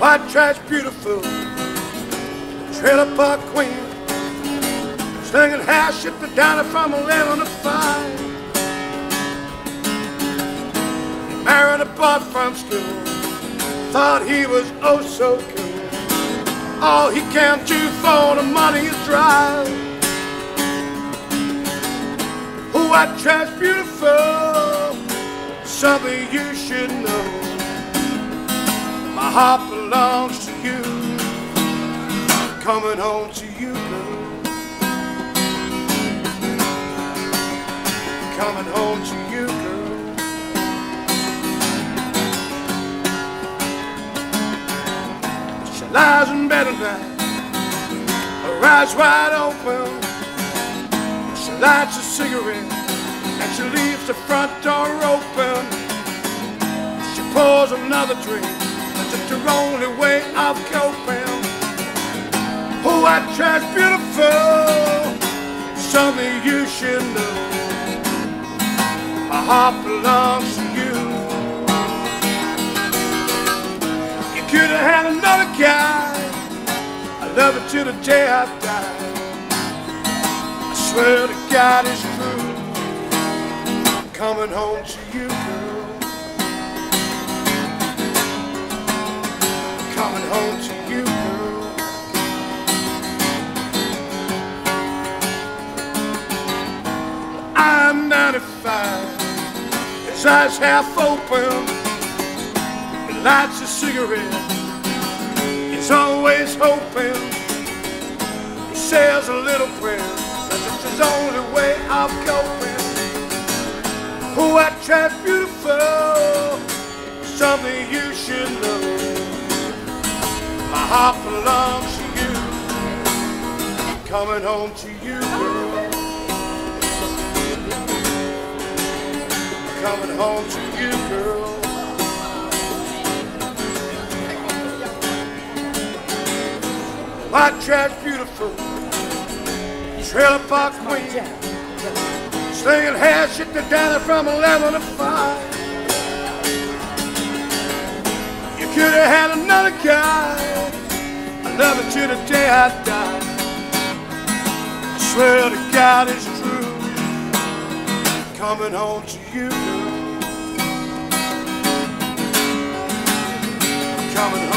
White trash beautiful, trailer park queen, slinging hash at the diner from 11 to 5. Married a boy from school, thought he was oh so cool. All he can do for the money is drive. White trash beautiful, something you should know. My heart belongs to you, coming home to you, girl. Coming home to you, girl. She lies in bed at night, her eyes wide open. She lights a cigarette and she leaves the front door open. She pours another drink. That's just only way of coping. Oh, that trash beautiful. Something you should know. My heart belongs to you. You could have had another guy. I love it till the day I die. I swear to God it's true. I'm coming home to you, girl. 95. His eyes half open. He lights a cigarette. He's always hoping. He says a little prayer. Just his only way of coping. Oh, that trash beautiful. Something you should know. My heart belongs to you. Coming home to you, Coming home to you, girl. White trash beautiful. Trailer park queen. Slinging hash at the diner from 11 to 5. You could have had another guy. I love it till the day I die. I swear to God it's true. Coming home to you, girl. Coming home